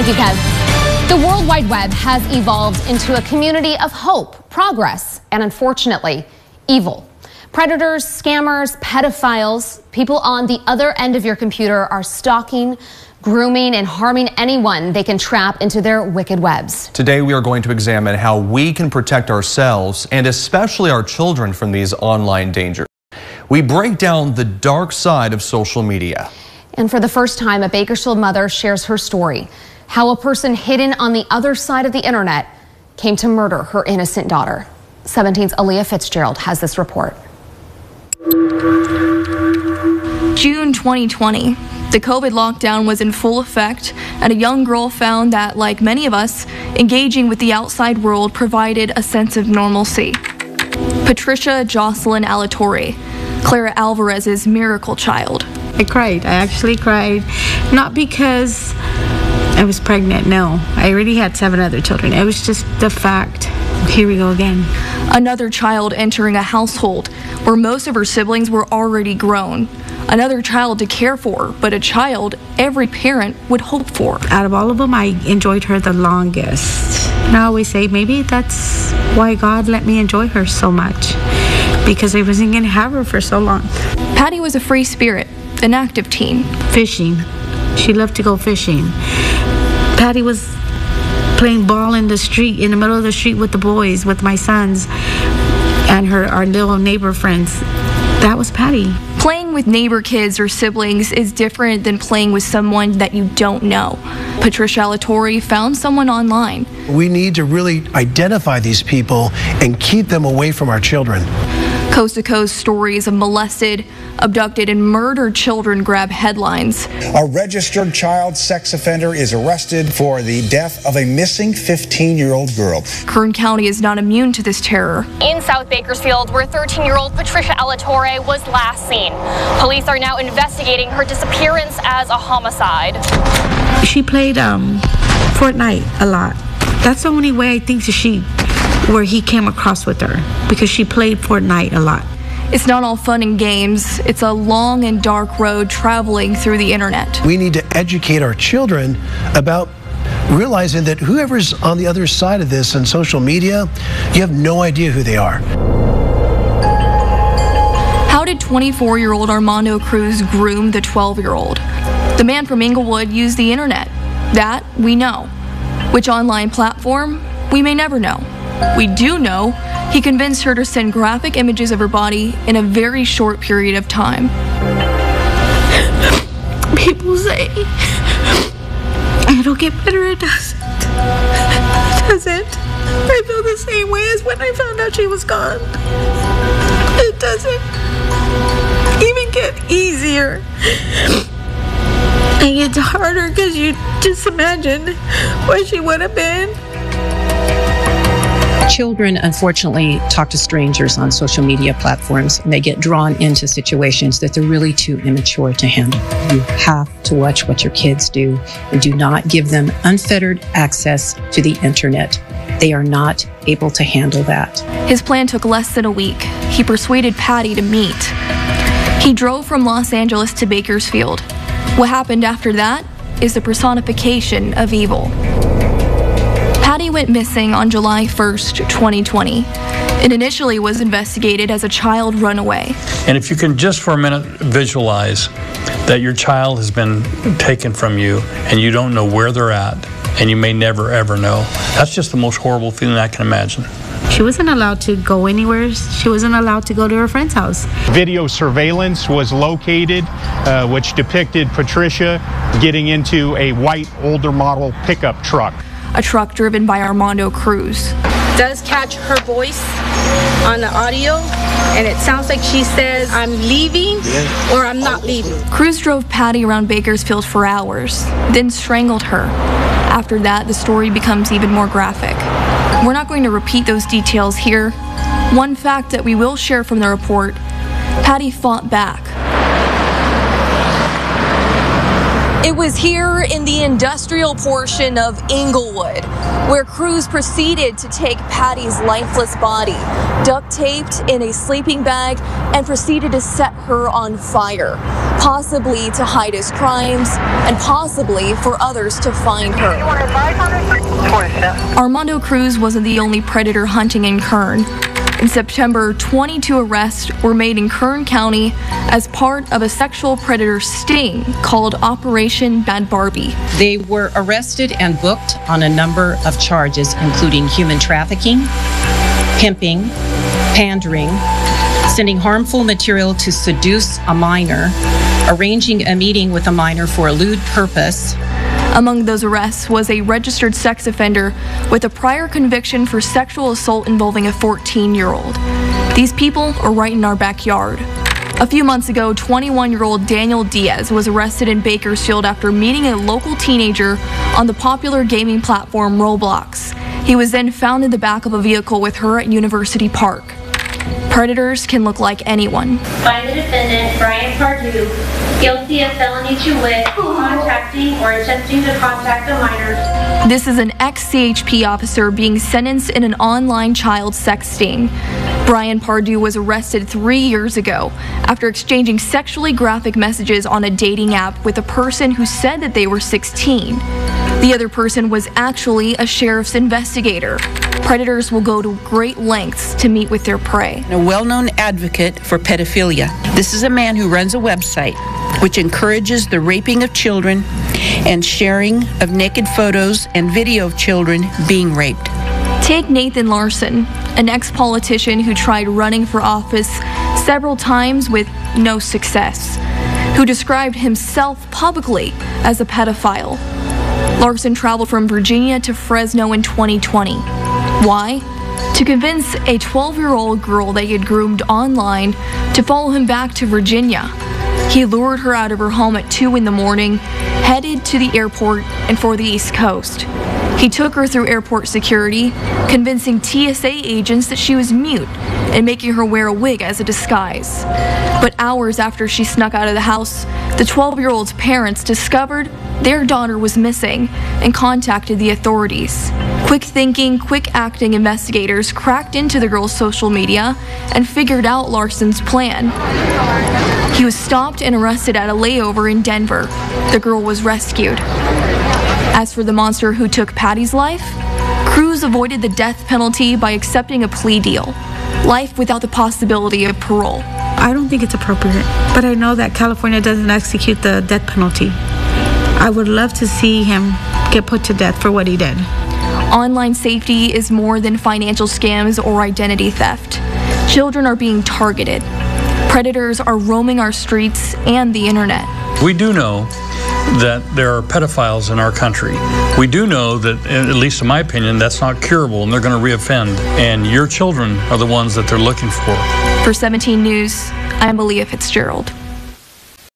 Thank you, Kev. The World Wide Web has evolved into a community of hope, progress, and unfortunately, evil. Predators, scammers, pedophiles, people on the other end of your computer are stalking, grooming, and harming anyone they can trap into their wicked webs. Today, we are going to examine how we can protect ourselves and especially our children from these online dangers. We break down the dark side of social media. And for the first time, a Bakersfield mother shares her story how a person hidden on the other side of the internet came to murder her innocent daughter. 17's Aaliyah Fitzgerald has this report. June 2020. The COVID lockdown was in full effect, and a young girl found that, like many of us, engaging with the outside world provided a sense of normalcy. Patricia Jocelyn Alatorre, Clara Alvarez's miracle child. I cried. I actually cried. Not because I was pregnant, no. I already had seven other children. It was just the fact. Here we go again. Another child entering a household where most of her siblings were already grown. Another child to care for, but a child every parent would hope for. Out of all of them, I enjoyed her the longest. And I always say maybe that's why God let me enjoy her so much because I wasn't going to have her for so long. Patty was a free spirit, an active teen. Fishing. She loved to go fishing. Patty was playing ball in the street, in the middle of the street with the boys, with my sons and her our little neighbor friends. That was Patty. Playing with neighbor kids or siblings is different than playing with someone that you don't know. Patricia Alatorre found someone online. We need to really identify these people and keep them away from our children. Coast to coast stories of molested, abducted, and murdered children grab headlines. A registered child sex offender is arrested for the death of a missing 15 year old girl. Kern County is not immune to this terror. In South Bakersfield, where 13 year old Patricia Alatorre was last seen. Police are now investigating her disappearance as a homicide. She played um, Fortnite a lot. That's the only way I think that she where he came across with her because she played Fortnite a lot. It's not all fun and games. It's a long and dark road traveling through the internet. We need to educate our children about realizing that whoever's on the other side of this on social media, you have no idea who they are. How did 24 year old Armando Cruz groom the 12 year old? The man from Inglewood used the internet. That we know. Which online platform? We may never know. We do know he convinced her to send graphic images of her body in a very short period of time. People say it'll get better, it doesn't. It doesn't. I feel the same way as when I found out she was gone. It doesn't even get easier. And it's harder because you just imagine where she would have been. Children, unfortunately, talk to strangers on social media platforms and they get drawn into situations that they're really too immature to handle. You have to watch what your kids do and do not give them unfettered access to the internet. They are not able to handle that. His plan took less than a week. He persuaded Patty to meet. He drove from Los Angeles to Bakersfield. What happened after that is the personification of evil. Patty went missing on July 1st, 2020. It initially was investigated as a child runaway. And if you can just for a minute visualize that your child has been taken from you and you don't know where they're at and you may never ever know, that's just the most horrible feeling I can imagine. She wasn't allowed to go anywhere. She wasn't allowed to go to her friend's house. Video surveillance was located, uh, which depicted Patricia getting into a white older model pickup truck a truck driven by Armando Cruz. Does catch her voice on the audio, and it sounds like she says, I'm leaving or I'm not leaving. Cruz drove Patty around Bakersfield for hours, then strangled her. After that, the story becomes even more graphic. We're not going to repeat those details here. One fact that we will share from the report Patty fought back It was here in the industrial portion of Inglewood where Cruz proceeded to take Patty's lifeless body, duct taped in a sleeping bag, and proceeded to set her on fire. possibly to hide his crimes and possibly for others to find her. Armando Cruz wasn't the only predator hunting in Kern. In September, 22 arrests were made in Kern County as part of a sexual predator sting called Operation Bad Barbie. They were arrested and booked on a number of charges, including human trafficking, pimping, pandering, sending harmful material to seduce a minor, arranging a meeting with a minor for a lewd purpose, among those arrests was a registered sex offender with a prior conviction for sexual assault involving a 14 year old. These people are right in our backyard. A few months ago, 21 year old Daniel Diaz was arrested in Bakersfield after meeting a local teenager on the popular gaming platform Roblox. He was then found in the back of a vehicle with her at University Park. Predators can look like anyone. By the defendant, Brian Pardue, guilty of felony to wit, contacting or attempting to contact a minor. This is an ex-CHP officer being sentenced in an online child sex sting. Brian Pardue was arrested three years ago after exchanging sexually graphic messages on a dating app with a person who said that they were 16. The other person was actually a sheriff's investigator. Predators will go to great lengths to meet with their prey. A well known advocate for pedophilia. This is a man who runs a website which encourages the raping of children and sharing of naked photos and video of children being raped. Take Nathan Larson, an ex politician who tried running for office several times with no success, who described himself publicly as a pedophile. Larson traveled from Virginia to Fresno in 2020. Why? To convince a 12 year old girl that he had groomed online to follow him back to Virginia. He lured her out of her home at 2 in the morning, headed to the airport and for the East Coast. He took her through airport security, convincing TSA agents that she was mute and making her wear a wig as a disguise. But hours after she snuck out of the house, the 12 year old's parents discovered their daughter was missing and contacted the authorities. Quick thinking, quick acting investigators cracked into the girl's social media and figured out Larson's plan. He was stopped and arrested at a layover in Denver. The girl was rescued. As for the monster who took Patty's life, Cruz avoided the death penalty by accepting a plea deal life without the possibility of parole. I don't think it's appropriate, but I know that California doesn't execute the death penalty. I would love to see him get put to death for what he did. Online safety is more than financial scams or identity theft. Children are being targeted. Predators are roaming our streets and the internet. We do know that there are pedophiles in our country. We do know that, at least in my opinion, that's not curable and they're going to reoffend. And your children are the ones that they're looking for. For 17 News, I'm Aaliyah Fitzgerald.